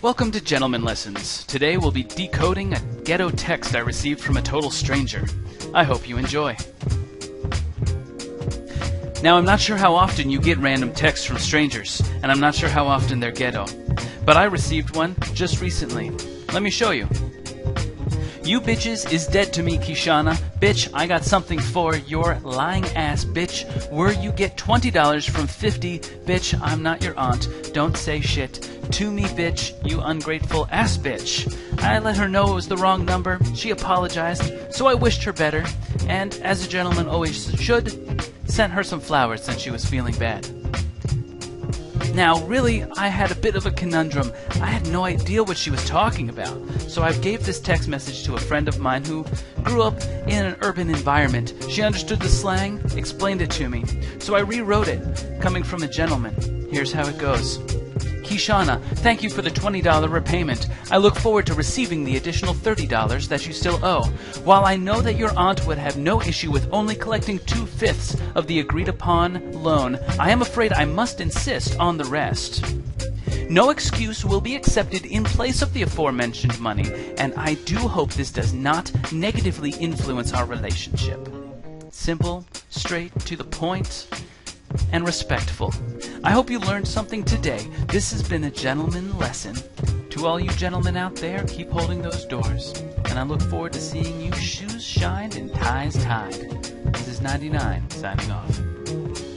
Welcome to Gentleman Lessons. Today we'll be decoding a ghetto text I received from a total stranger. I hope you enjoy. Now, I'm not sure how often you get random texts from strangers, and I'm not sure how often they're ghetto. But I received one just recently. Let me show you. You bitches is dead to me, Kishana. Bitch, I got something for your lying ass, bitch. Where you get $20 from 50, bitch, I'm not your aunt. Don't say shit. To me, bitch, you ungrateful ass bitch. I let her know it was the wrong number. She apologized, so I wished her better, and as a gentleman always should, sent her some flowers since she was feeling bad. Now, really, I had a bit of a conundrum. I had no idea what she was talking about. So I gave this text message to a friend of mine who grew up in an urban environment. She understood the slang, explained it to me. So I rewrote it, coming from a gentleman. Here's how it goes. Kishana, thank you for the $20 repayment. I look forward to receiving the additional $30 that you still owe. While I know that your aunt would have no issue with only collecting two fifths of the agreed upon loan, I am afraid I must insist on the rest. No excuse will be accepted in place of the aforementioned money, and I do hope this does not negatively influence our relationship. Simple, straight to the point, and respectful. I hope you learned something today. This has been a gentleman lesson. To all you gentlemen out there, keep holding those doors. And I look forward to seeing you shoes shined and ties tied. This is 99 signing off.